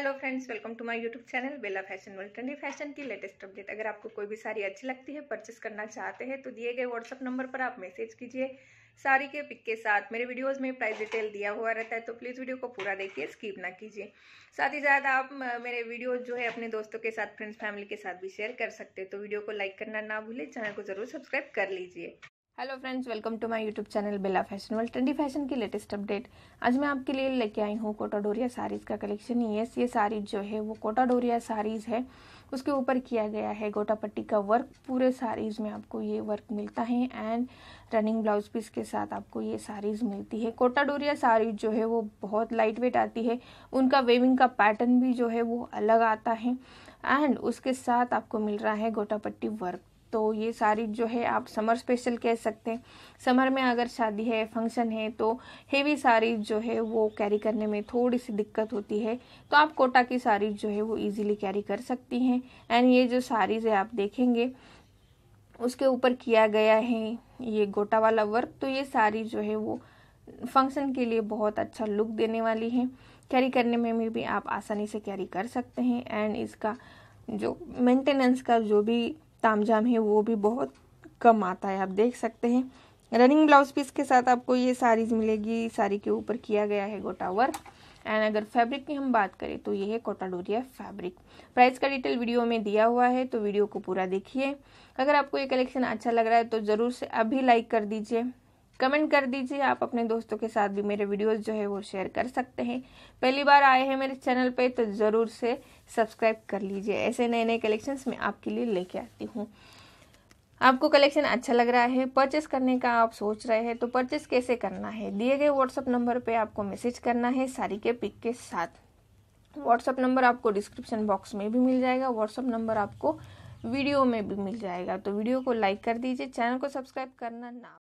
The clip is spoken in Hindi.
Hello friends welcome to my YouTube channel Bela fashion world trendy fashion की लेटेस्ट अपडेट अगर आपको कोई भी साड़ी अच्छी लगती है परचेस करना चाहते हैं तो दिए गए व्हाट्सअप नंबर पर आप मैसेज कीजिए। साड़ी के पिक के साथ मेरे वीडियोस में प्राइस डिटेल दिया हुआ रहता है तो प्लीज़ वीडियो को पूरा देखिए स्कीप ना कीजिए। साथ ही साथ आप मेरे वीडियो जो है, अपने दोस्तों के साथ फ्रेंड्स फैमिली के साथ भी शेयर कर सकते हैं तो वीडियो को लाइक करना ना भूलें चैनल को ज़रूर सब्सक्राइब कर लीजिए। Hello friends welcome to my YouTube channel Bela fashion world trendy fashion की लेटेस्ट अपडेट आज मैं आपके लिए लेके आई हूँ कोटाडोरिया साड़ीज़ का कलेक्शन यस ये साड़ी जो है, वो कोटाडोरिया साड़ीज़ है. उसके ऊपर किया गया है गोटा पट्टी का वर्क पूरे साड़ीज़ में आपको ये वर्क मिलता है एंड रनिंग ब्लाउज पीस के साथ आपको ये साड़ीज़ मिलती है. कोटाडोरिया साड़ी जो है, वो बहुत लाइट वेट आती है. उनका वेविंग का पैटर्न भी जो है, वो अलग आता है. एंड उसके साथ आपको मिल रहा है गोटा पट्टी वर्क तो ये साड़ी जो है आप समर स्पेशल कह सकते हैं। समर में अगर शादी है फ़ंक्शन है तो हेवी साड़ी जो है वो कैरी करने में थोड़ी सी दिक्कत होती है। तो आप कोटा की साड़ी जो है वो इजीली कैरी कर सकती हैं। एंड ये जो साड़ीज़ है, आप देखेंगे, उसके ऊपर किया गया है ये गोटा वाला वर्क तो ये साड़ी जो है वो फ़ंक्शन के लिए बहुत अच्छा लुक देने वाली है। कैरी करने में भी आप आसानी से कैरी कर सकते हैं। एंड इसका जो मेंटेनेंस का जो भी तामझाम है, वो भी बहुत कम आता है, आप देख सकते हैं। रनिंग ब्लाउज पीस के साथ आपको ये साड़ीज मिलेगी साड़ी के ऊपर किया गया है गोटा वर्क एंड अगर फैब्रिक की हम बात करें तो ये है कोटाडोरिया फैब्रिक प्राइस का डिटेल वीडियो में दिया हुआ है तो वीडियो को पूरा देखिए। अगर आपको ये कलेक्शन अच्छा लग रहा है तो ज़रूर से अभी लाइक कर दीजिए। कमेंट कर दीजिए। आप अपने दोस्तों के साथ भी मेरे वीडियोस जो है वो शेयर कर सकते हैं। पहली बार आए हैं मेरे चैनल पे तो ज़रूर से सब्सक्राइब कर लीजिए। ऐसे नए नए कलेक्शंस मैं आपके लिए लेके आती हूँ। आपको कलेक्शन अच्छा लग रहा है परचेस करने का आप सोच रहे हैं तो परचेस कैसे करना है? दिए गए व्हाट्सअप नंबर पे आपको मैसेज करना है साड़ी के पिक के साथ। व्हाट्सअप नंबर आपको डिस्क्रिप्शन बॉक्स में भी मिल जाएगा व्हाट्सअप नंबर आपको वीडियो में भी मिल जाएगा। तो वीडियो को लाइक कर दीजिए चैनल को सब्सक्राइब करना ना